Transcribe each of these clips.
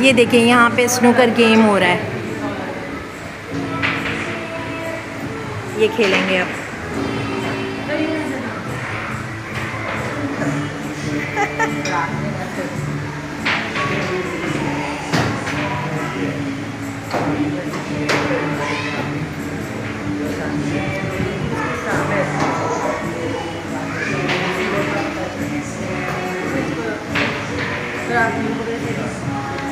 ये देखिए यहाँ पे स्नूकर गेम हो रहा है। ये खेलेंगे अब।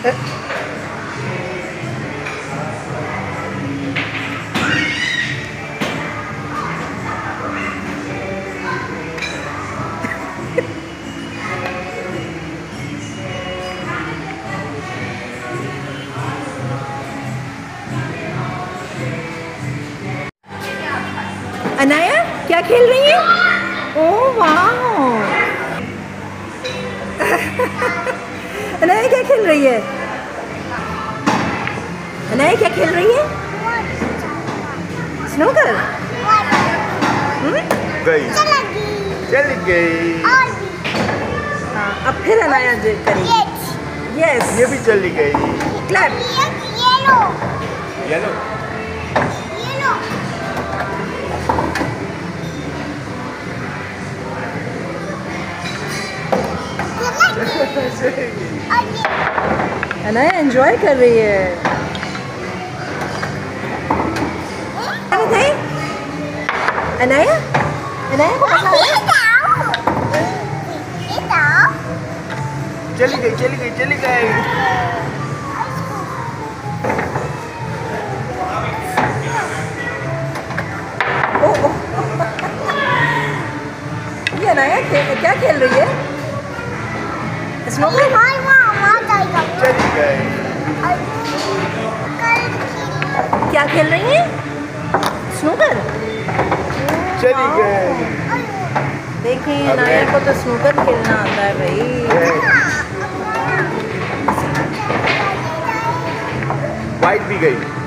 अनाया क्या खेल रही है? ओ वाह अनाया क्या खेल रही है? अनाया क्या खेल रही है? स्नूकर हम्म? गई। चली गई। हाँ, अब फिर अनाया जो करेगी यस ये भी चली गई। Clap yellow. अनाया एंजॉय कर रही है। अनाया अनाया को मज़ा आया चली गई चली गई चली गई। ये अनाया खे- क्या खेल रही है स्नोबॉल चली गई क्या खेल रही है स्नूकर चली गए। देखिए नायर को तो स्नूकर खेलना आता है भाई। वाइट भी गई।